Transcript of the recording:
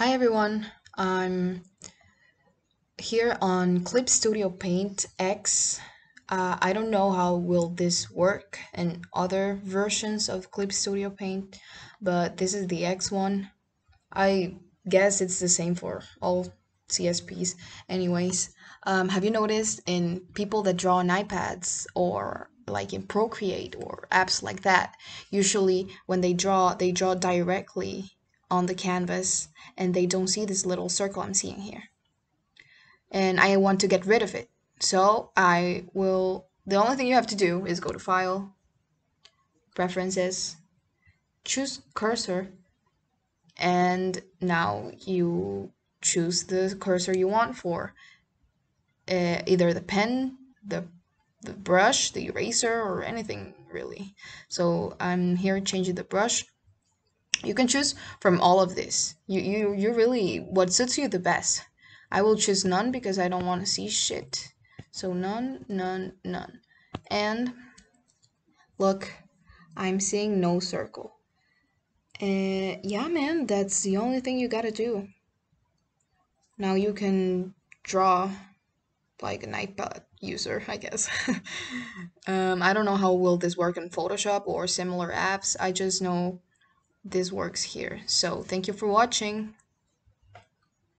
Hi everyone, I'm here on Clip Studio Paint X. Uh, I don't know how will this work in other versions of Clip Studio Paint, but this is the X one. I guess it's the same for all CSPs. Anyways, um, have you noticed in people that draw on iPads or like in Procreate or apps like that, usually when they draw, they draw directly on the canvas and they don't see this little circle I'm seeing here. And I want to get rid of it. So I will, the only thing you have to do is go to File, Preferences, choose Cursor, and now you choose the cursor you want for uh, either the pen, the the brush, the eraser, or anything really. So I'm here changing the brush. You can choose from all of this. You you you really what suits you the best. I will choose none because I don't want to see shit. So none, none, none. And look, I'm seeing no circle. Uh, yeah, man, that's the only thing you gotta do. Now you can draw like an iPad user, I guess. um, I don't know how will this work in Photoshop or similar apps. I just know this works here. So thank you for watching.